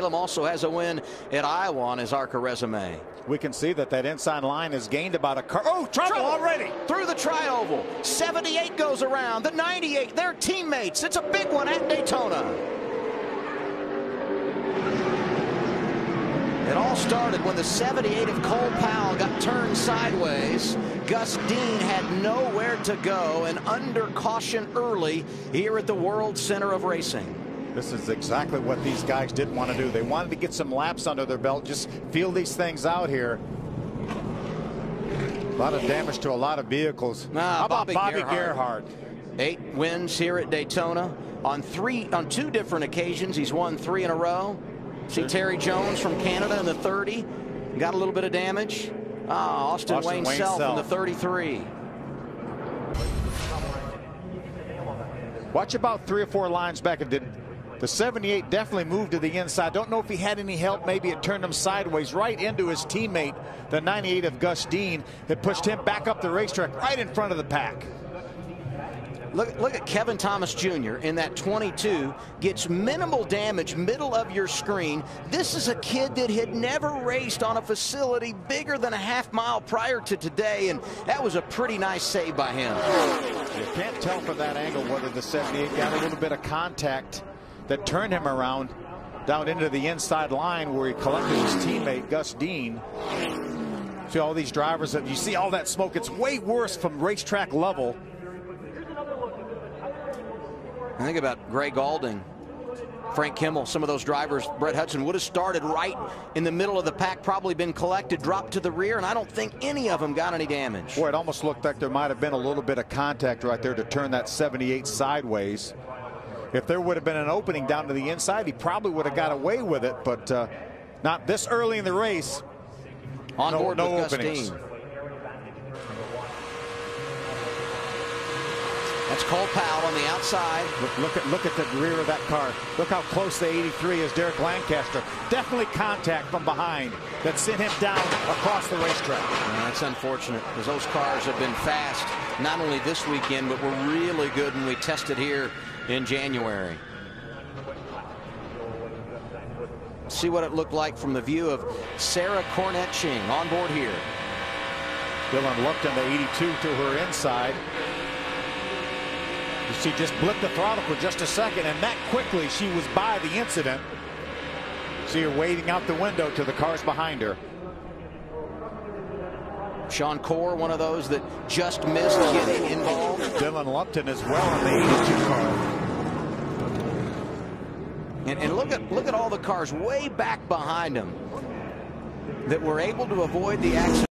Salem also has a win at Iowa on his ARCA resume. We can see that that inside line has gained about a car. Oh, trouble, trouble already. Through the trioval. 78 goes around. The 98, their teammates. It's a big one at Daytona. It all started when the 78 of Cole Powell got turned sideways. Gus Dean had nowhere to go and under caution early here at the World Center of Racing. This is exactly what these guys didn't want to do. They wanted to get some laps under their belt, just feel these things out here. A lot of damage to a lot of vehicles. Nah, How about Bobby, Bobby? Gerhart? Eight wins here at Daytona on three on two different occasions. He's won three in a row. See Terry Jones from Canada in the 30. Got a little bit of damage. Ah, Austin, Austin Wayne, Wayne Self in the 33. Watch about three or four lines back. It did. The 78 definitely moved to the inside. Don't know if he had any help. Maybe it turned him sideways right into his teammate, the 98 of Gus Dean, that pushed him back up the racetrack right in front of the pack. Look, look at Kevin Thomas Jr. in that 22. Gets minimal damage, middle of your screen. This is a kid that had never raced on a facility bigger than a half mile prior to today, and that was a pretty nice save by him. You can't tell from that angle whether the 78 got a little bit of contact that turned him around down into the inside line where he collected his teammate Gus Dean. See all these drivers that you see all that smoke. It's way worse from racetrack level. I think about Greg Galding, Frank Kimmel, some of those drivers, Brett Hudson would have started right in the middle of the pack, probably been collected, dropped to the rear, and I don't think any of them got any damage. Boy, it almost looked like there might have been a little bit of contact right there to turn that 78 sideways. If there would have been an opening down to the inside, he probably would have got away with it, but uh, not this early in the race. On no, board no with openings. That's Cole Powell on the outside. Look, look, at look at the rear of that car. Look how close the 83 is. Derek Lancaster. Definitely contact from behind that sent him down across the racetrack. Yeah, that's unfortunate because those cars have been fast not only this weekend but were really good when we tested here in January. See what it looked like from the view of Sarah Cornett Ching on board here. Dylan Lupton, the 82 to her inside. She just blipped the throttle for just a second, and that quickly she was by the incident. See her waiting out the window to the cars behind her. Sean Corr, one of those that just missed getting involved. Dylan Lupton as well in the 82 car. And, and look at look at all the cars way back behind him that were able to avoid the accident.